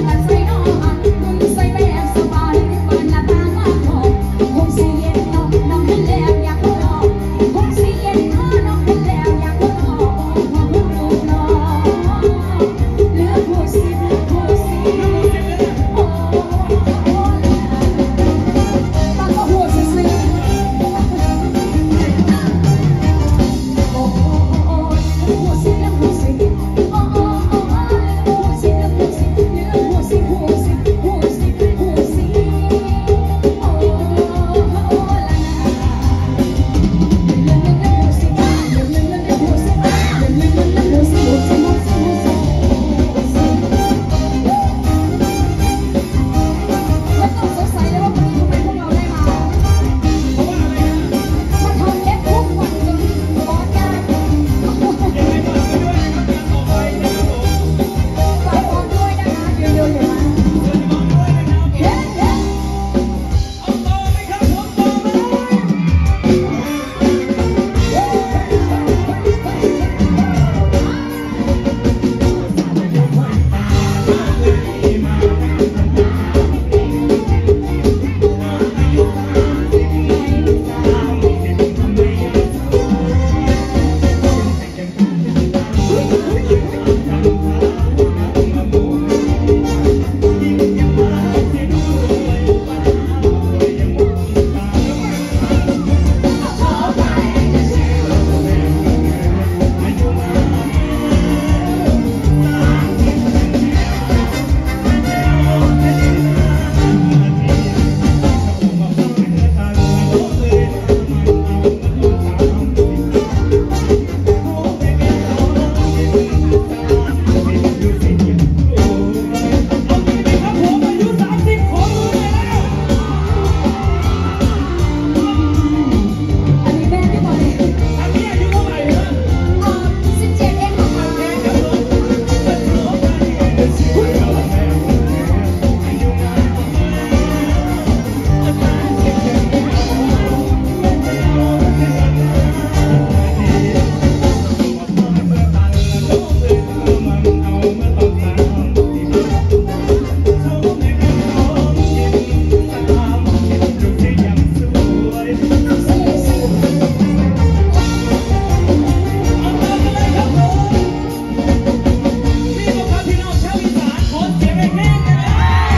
Gracias.